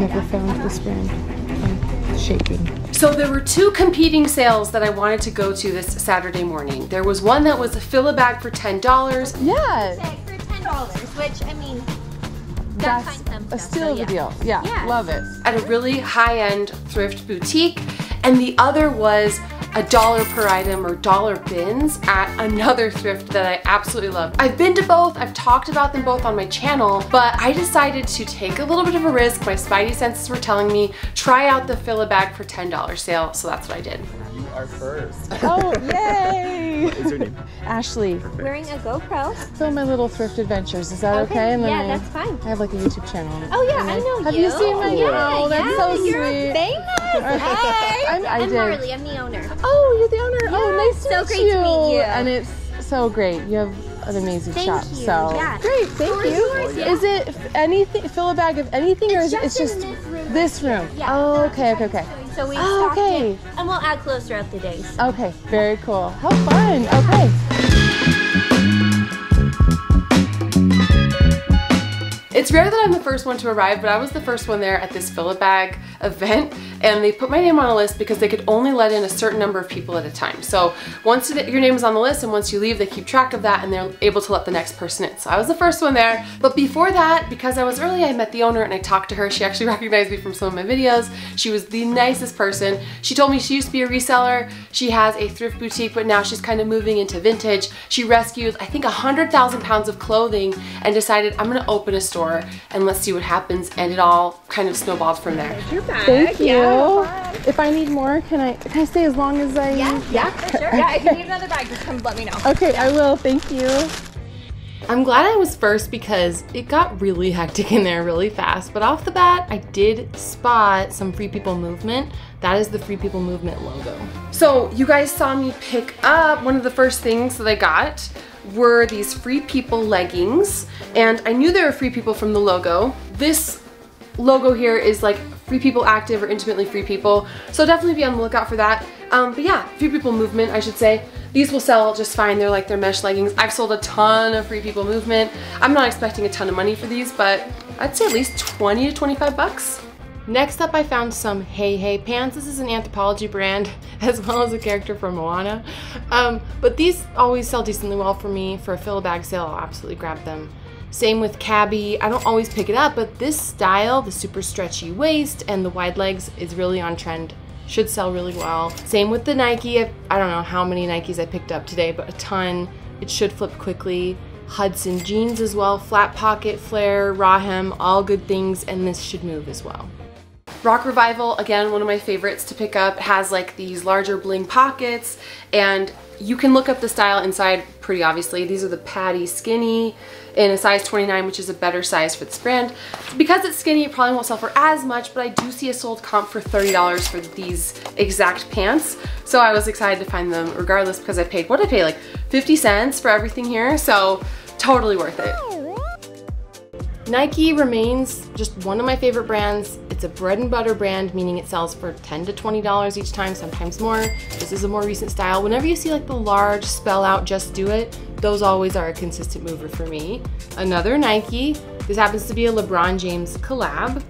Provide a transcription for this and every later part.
never found this brand. I'm shaking. So there were two competing sales that I wanted to go to this Saturday morning. There was one that was a fill a bag for $10. Yes, for ten dollars, which I mean, that's find some a stuff, steal so of a yeah. deal. Yeah, Yeah. love it. at a really high-end thrift boutique and the other was a dollar per item or dollar bins at another thrift that I absolutely love. I've been to both, I've talked about them both on my channel, but I decided to take a little bit of a risk. My spidey senses were telling me, try out the fill a bag for $10 sale, so that's what I did. You are first. Oh, yay! What's your name? Ashley, wearing a GoPro. film my little thrift adventures. Is that okay? Okay, yeah, I, that's fine. I have like a YouTube channel. Oh yeah, And I know Have you. you seen my? Yeah, oh, that's yeah, so you're sweet. famous. Hi. I'm, I I'm. Marley. I'm the owner. Oh, you're the owner. oh, Yeah, nice to so meet great you. to meet you. And it's so great. You have an amazing Thank shop. you, So yeah. great. Thank Floor is you. yours, oh, yeah. Is it anything? Fill a bag of anything, or is it? It's just in just this room. this. Yeah. Oh, okay, okay, okay. So we Oh, okay. it, and we'll add clothes throughout the days. Okay, very cool. How fun. Okay. It's rare that I'm the first one to arrive, but I was the first one there at this fill a bag event, and they put my name on a list because they could only let in a certain number of people at a time. So once your name is on the list and once you leave, they keep track of that and they're able to let the next person in. So I was the first one there. But before that, because I was early, I met the owner and I talked to her. She actually recognized me from some of my videos. She was the nicest person. She told me she used to be a reseller. She has a thrift boutique, but now she's kind of moving into vintage. She rescued, I think, 100,000 pounds of clothing and decided I'm gonna open a store and let's see what happens. And it all kind of snowballed from there. Your bag. Thank you. If I need more, can I can I stay as long as I? Yeah, yeah, for sure. Yeah, if you need another bag, just come let me know. Okay, I will. Thank you. I'm glad I was first because it got really hectic in there really fast. But off the bat, I did spot some Free People Movement. That is the Free People Movement logo. So you guys saw me pick up one of the first things that I got were these Free People leggings. And I knew they were Free People from the logo. This logo here is like Free People Active or Intimately Free People. So definitely be on the lookout for that. Um, but yeah, Free People Movement, I should say. These will sell just fine. They're like their mesh leggings. I've sold a ton of Free People Movement. I'm not expecting a ton of money for these, but I'd say at least 20 to 25 bucks. Next up, I found some Hei Hei pants. This is an Anthropologie brand, as well as a character from Moana. Um, but these always sell decently well for me. For a fill a bag sale, I'll absolutely grab them. Same with Cabi. I don't always pick it up, but this style, the super stretchy waist and the wide legs is really on trend. Should sell really well. Same with the Nike. I, I don't know how many Nikes I picked up today, but a ton. It should flip quickly. Hudson jeans as well, flat pocket, flare, raw hem, all good things, and this should move as well. Rock Revival, again, one of my favorites to pick up, has like these larger bling pockets and you can look up the style inside pretty obviously. These are the Patty Skinny in a size 29, which is a better size for this brand. Because it's skinny, it probably won't sell for as much, but I do see a sold comp for $30 for these exact pants. So I was excited to find them regardless because I paid, what did I pay, like 50 cents for everything here? So totally worth it. Nike remains just one of my favorite brands. It's a bread and butter brand, meaning it sells for 10 to $20 each time, sometimes more. This is a more recent style. Whenever you see like the large spell out, just do it, those always are a consistent mover for me. Another Nike. This happens to be a LeBron James collab.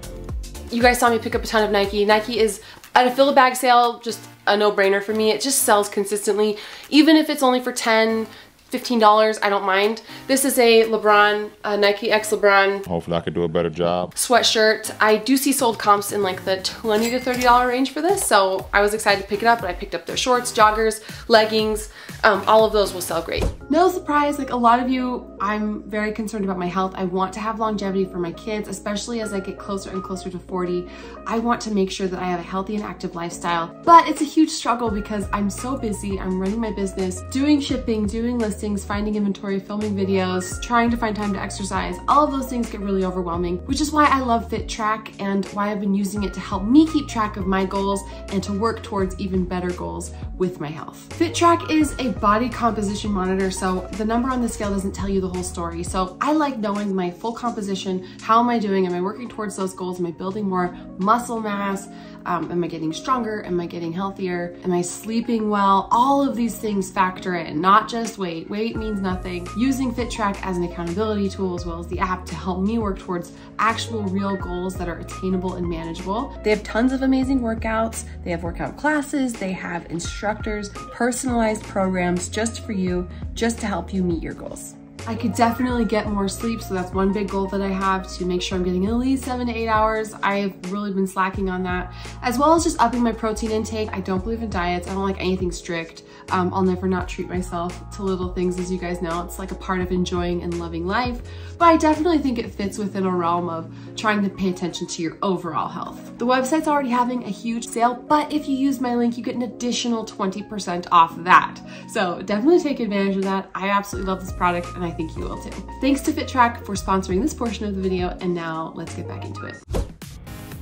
You guys saw me pick up a ton of Nike. Nike is at a fill a bag sale, just a no-brainer for me. It just sells consistently. Even if it's only for 10, $15, I don't mind. This is a LeBron, a Nike X LeBron Hopefully, I could do a better job. sweatshirt. I do see sold comps in like the 20 to $30 range for this, so I was excited to pick it up, but I picked up their shorts, joggers, leggings, um, all of those will sell great. No surprise, like a lot of you, I'm very concerned about my health. I want to have longevity for my kids, especially as I get closer and closer to 40. I want to make sure that I have a healthy and active lifestyle, but it's a huge struggle because I'm so busy. I'm running my business, doing shipping, doing listings, finding inventory, filming videos, trying to find time to exercise. All of those things get really overwhelming, which is why I love FitTrack and why I've been using it to help me keep track of my goals and to work towards even better goals with my health. FitTrack is a body composition monitor, so the number on the scale doesn't tell you the whole story. So I like knowing my full composition. How am I doing? Am I working towards those goals? Am I building more muscle mass? Um, am I getting stronger? Am I getting healthier? Am I sleeping well? All of these things factor in, not just weight, weight means nothing. Using FitTrack as an accountability tool as well as the app to help me work towards actual real goals that are attainable and manageable. They have tons of amazing workouts. They have workout classes. They have instructors, personalized programs just for you, just to help you meet your goals. I could definitely get more sleep, so that's one big goal that I have to make sure I'm getting at least seven to eight hours. I've really been slacking on that, as well as just upping my protein intake. I don't believe in diets. I don't like anything strict. Um, I'll never not treat myself to little things, as you guys know. It's like a part of enjoying and loving life, but I definitely think it fits within a realm of trying to pay attention to your overall health. The website's already having a huge sale, but if you use my link, you get an additional 20% off that. So definitely take advantage of that. I absolutely love this product and I think you will too. Thanks to FitTrack for sponsoring this portion of the video and now let's get back into it.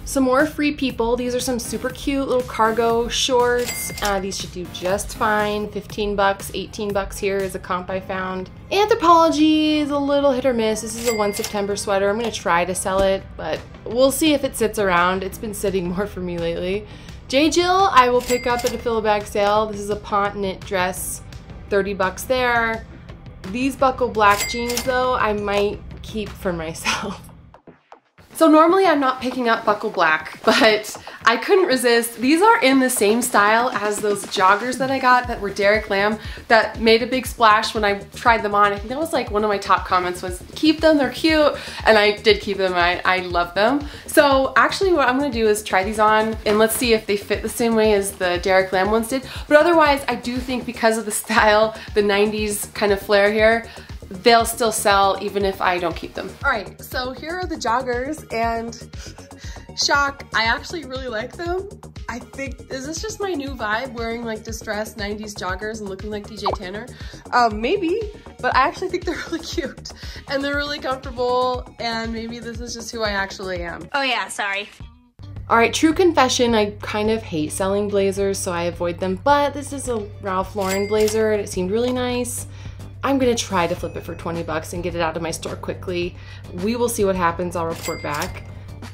Some more free people. These are some super cute little cargo shorts. Uh, these should do just fine. 15 bucks, 18 bucks here is a comp I found. Anthropologie is a little hit or miss. This is a 1 September sweater. I'm gonna try to sell it, but we'll see if it sits around. It's been sitting more for me lately. J. Jill, I will pick up at a fill a bag sale. This is a ponte knit dress, 30 bucks there. These buckle black jeans though, I might keep for myself. So normally I'm not picking up buckle black, but I couldn't resist. These are in the same style as those joggers that I got that were Derek Lam that made a big splash when I tried them on. I think that was like one of my top comments was keep them, they're cute. And I did keep them, I, I love them. So actually what I'm gonna do is try these on and let's see if they fit the same way as the Derek Lam ones did. But otherwise I do think because of the style, the 90s kind of flair here, they'll still sell even if I don't keep them. All right, so here are the joggers and shock, I actually really like them. I think, is this just my new vibe, wearing like distressed 90s joggers and looking like DJ Tanner? Um, maybe, but I actually think they're really cute and they're really comfortable and maybe this is just who I actually am. Oh yeah, sorry. All right, true confession, I kind of hate selling blazers, so I avoid them, but this is a Ralph Lauren blazer and it seemed really nice. I'm gonna try to flip it for 20 bucks and get it out of my store quickly. We will see what happens, I'll report back.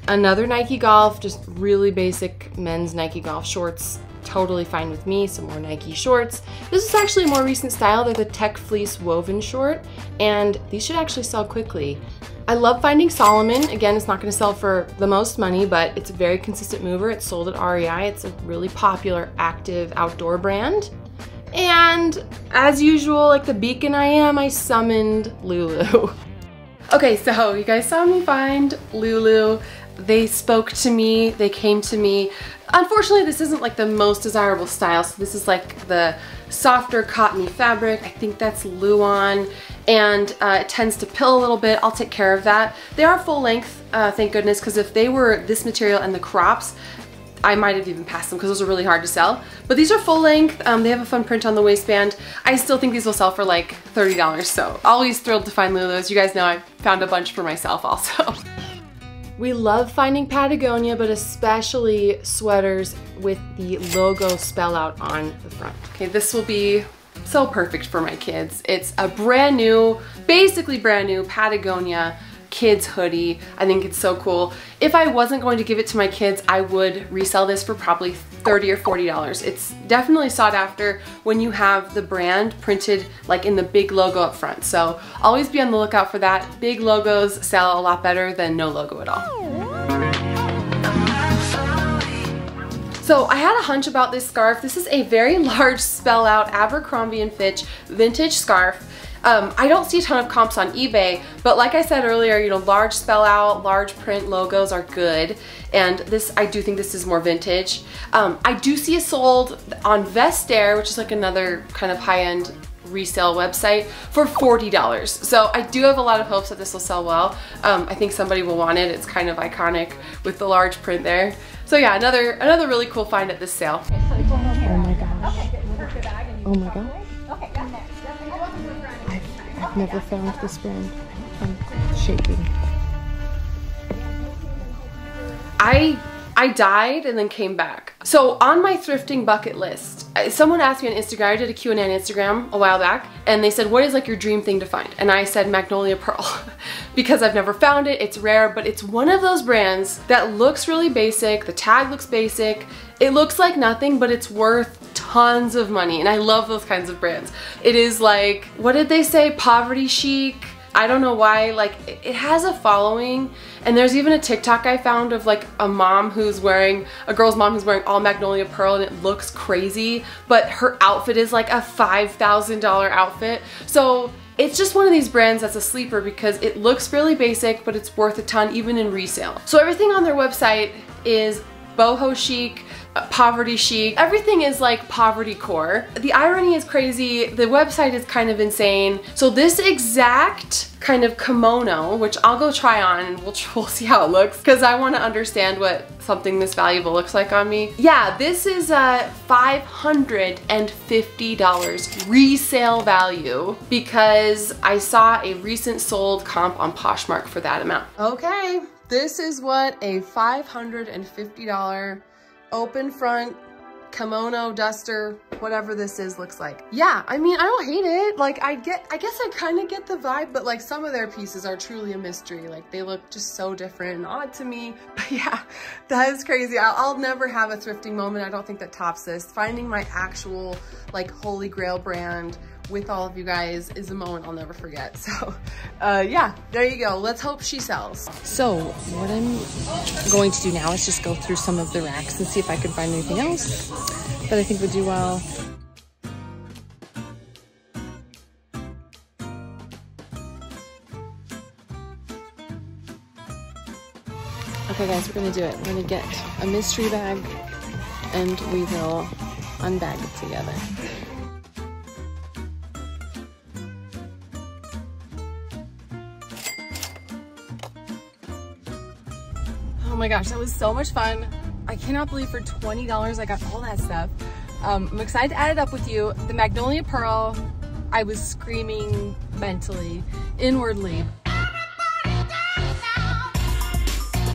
Another Nike Golf, just really basic men's Nike Golf shorts. Totally fine with me, some more Nike shorts. This is actually a more recent style. They're the Tech Fleece woven short, and these should actually sell quickly. I love finding Salomon. Again, it's not gonna sell for the most money, but it's a very consistent mover. It's sold at REI. It's a really popular, active outdoor brand. And as usual, like the beacon I am, I summoned Lulu. okay, so you guys saw me find Lulu. They spoke to me, they came to me. Unfortunately, this isn't like the most desirable style. So this is like the softer cottony fabric. I think that's Luon and uh, it tends to pill a little bit. I'll take care of that. They are full length, uh, thank goodness, because if they were this material and the crops, I might have even passed them because those are really hard to sell. But these are full length. Um, they have a fun print on the waistband. I still think these will sell for like $30. So always thrilled to find Lulu's. You guys know I found a bunch for myself also. We love finding Patagonia, but especially sweaters with the logo spell out on the front. Okay, this will be so perfect for my kids. It's a brand new, basically brand new Patagonia kids hoodie. I think it's so cool. If I wasn't going to give it to my kids, I would resell this for probably 30 or $40. It's definitely sought after when you have the brand printed like in the big logo up front. So always be on the lookout for that. Big logos sell a lot better than no logo at all. So I had a hunch about this scarf. This is a very large spell out Abercrombie & Fitch vintage scarf. Um, I don't see a ton of comps on eBay, but like I said earlier, you know, large spell out, large print logos are good. And this, I do think this is more vintage. Um, I do see it sold on Vestiaire, which is like another kind of high-end resale website for $40. So I do have a lot of hopes that this will sell well. Um, I think somebody will want it. It's kind of iconic with the large print there. So yeah, another another really cool find at this sale. Oh my gosh. Oh my god. Never found this brand. I'm shaking. I I died and then came back. So on my thrifting bucket list, someone asked me on Instagram, I did a Q&A on Instagram a while back, and they said, what is like your dream thing to find? And I said Magnolia Pearl, because I've never found it, it's rare, but it's one of those brands that looks really basic, the tag looks basic, it looks like nothing, but it's worth tons of money and I love those kinds of brands. It is like, what did they say? Poverty chic. I don't know why, like it has a following and there's even a TikTok I found of like a mom who's wearing, a girl's mom who's wearing all Magnolia Pearl and it looks crazy, but her outfit is like a $5,000 outfit. So it's just one of these brands that's a sleeper because it looks really basic, but it's worth a ton even in resale. So everything on their website is boho chic, poverty chic. Everything is like poverty core. The irony is crazy. The website is kind of insane. So this exact kind of kimono, which I'll go try on and we'll, we'll see how it looks because I want to understand what something this valuable looks like on me. Yeah, this is uh, a $550 resale value because I saw a recent sold comp on Poshmark for that amount. Okay, this is what a $550 open front kimono duster whatever this is looks like. Yeah i mean i don't hate it. Like i get i guess i kind of get the vibe but like some of their pieces are truly a mystery. Like they look just so different and odd to me. But yeah that is crazy. I'll, I'll never have a thrifting moment. I don't think that tops this. Finding my actual like holy grail brand with all of you guys is a moment I'll never forget. So uh, yeah, there you go. Let's hope she sells. So what I'm going to do now is just go through some of the racks and see if I can find anything else that I think would do well. Okay guys, we're gonna do it. We're gonna get a mystery bag and we will unbag it together. My gosh, that was so much fun. I cannot believe for $20 I got all that stuff. Um, I'm excited to add it up with you. The Magnolia Pearl, I was screaming mentally, inwardly. But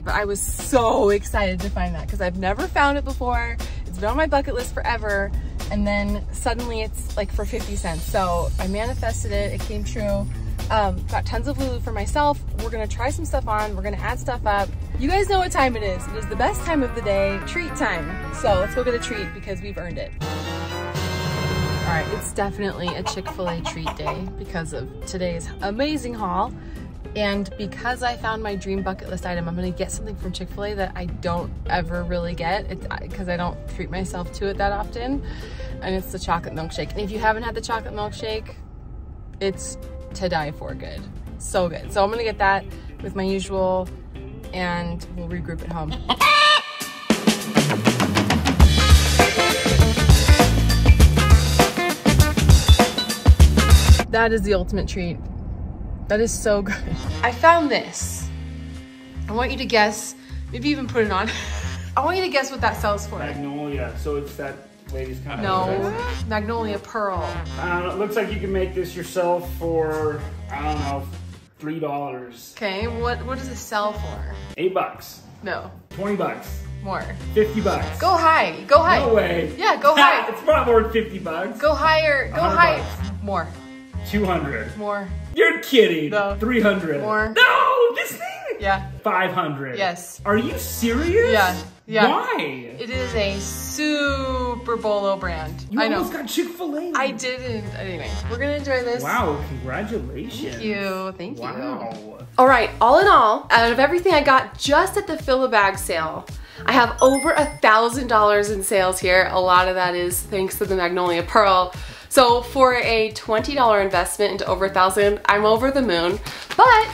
I was so excited to find that because I've never found it before. It's been on my bucket list forever. And then suddenly it's like for 50 cents. So I manifested it, it came true. Um, got tons of Lulu for myself. We're gonna try some stuff on. We're gonna add stuff up. You guys know what time it is. It is the best time of the day, treat time. So let's go get a treat because we've earned it. All right, it's definitely a Chick-fil-A treat day because of today's amazing haul. And because I found my dream bucket list item, I'm gonna get something from Chick-fil-A that I don't ever really get because I don't treat myself to it that often. And it's the chocolate milkshake. And if you haven't had the chocolate milkshake, it's to die for good. So good. So I'm gonna get that with my usual and we'll regroup at home. That is the ultimate treat. That is so good. I found this. I want you to guess, maybe even put it on. I want you to guess what that sells for. Magnolia, so it's that lady's kind No, of. No, magnolia Pearl. I don't know, it looks like you can make this yourself for, I don't know, three dollars. Okay, what what does it sell for? Eight bucks. No, Twenty bucks. more. Fifty bucks. Go high, go high. No way. Yeah, go high. it's not more than fifty bucks. Go higher, go 100 higher. bucks. More, Two hundred. more. You're kidding. No. Three hundred. More. No, this thing. Yeah, Five hundred. Yes. Are you serious? Yeah, yeah. Why? it is a super bolo brand. You I know. almost got Chick-fil-A. I didn't. Anyway, we're gonna enjoy this. Wow, congratulations. Thank you. Thank you. Wow. All right, all in all, out of everything I got just at the fill a bag sale, I have over a thousand dollars in sales here. A lot of that is thanks to the Magnolia Pearl. So for a $20 investment into over a thousand, I'm over the moon. But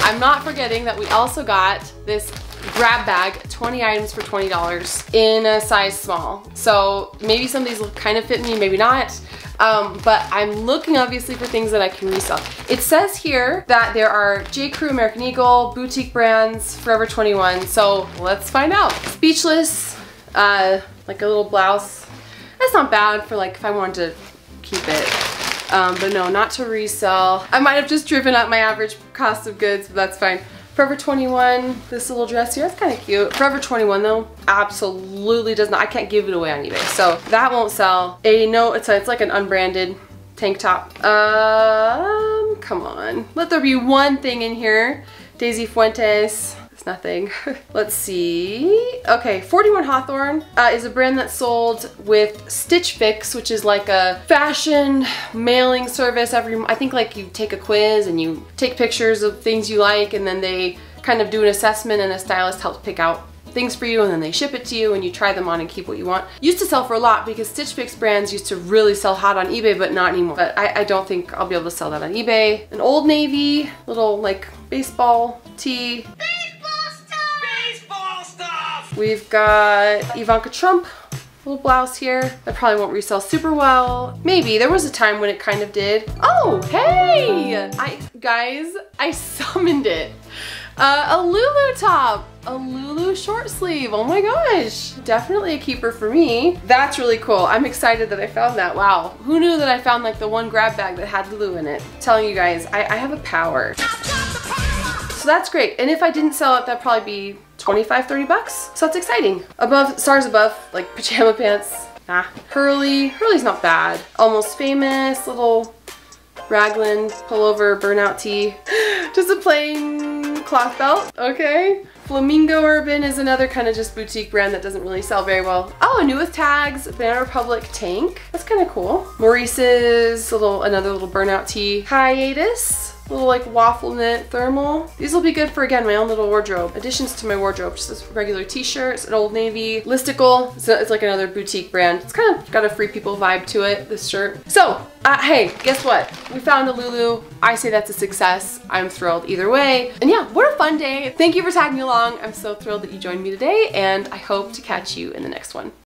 I'm not forgetting that we also got this grab bag, 20 items for $20 in a size small. So maybe some of these will kind of fit me, maybe not. Um, but I'm looking obviously for things that I can resell. It says here that there are J. Crew, American Eagle, boutique brands, Forever 21. So let's find out. Speechless, uh, like a little blouse. That's not bad for like if I wanted to keep it. Um, but no, not to resell. I might have just driven up my average cost of goods, but that's fine. Forever 21, this little dress here, that's kind of cute. Forever 21 though, absolutely does not, I can't give it away on eBay. So that won't sell. A no, it's, a, it's like an unbranded tank top. Um, come on. Let there be one thing in here. Daisy Fuentes, It's nothing. Let's see. Okay, 41 Hawthorne uh, is a brand that's sold with Stitch Fix, which is like a fashion mailing service. Every I think like you take a quiz and you take pictures of things you like, and then they kind of do an assessment, and a stylist helps pick out things for you and then they ship it to you and you try them on and keep what you want. Used to sell for a lot because Stitch Fix brands used to really sell hot on eBay but not anymore. But I, I don't think I'll be able to sell that on eBay. An Old Navy, little like baseball tee. We've got Ivanka Trump little blouse here that probably won't resell super well. Maybe, there was a time when it kind of did. Oh, hey! I, guys, I summoned it. Uh, a Lulu top, a Lulu short sleeve. Oh my gosh, definitely a keeper for me. That's really cool. I'm excited that I found that. Wow, who knew that I found like the one grab bag that had Lulu in it? I'm telling you guys, I, I have a power. So that's great. And if I didn't sell it, that'd probably be 25, 30 bucks. So that's exciting. Above, stars above, like pajama pants. Nah. Hurley, Hurley's not bad. Almost famous, little raglan pullover burnout tee. Just a plain cloth belt, okay. Flamingo Urban is another kind of just boutique brand that doesn't really sell very well. Oh, new with tags, Banana Republic tank. That's kind of cool. Maurice's little, another little burnout tee. Hiatus, little like waffle knit thermal. These will be good for, again, my own little wardrobe. Additions to my wardrobe, just this regular t-shirts, an Old Navy, Listicle. So it's like another boutique brand. It's kind of got a Free People vibe to it, this shirt. So, uh, hey, guess what? We found a Lulu. I say that's a success. I'm thrilled either way. And yeah, what a fun day. Thank you for tagging me along. I'm so thrilled that you joined me today and I hope to catch you in the next one.